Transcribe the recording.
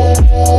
Bye.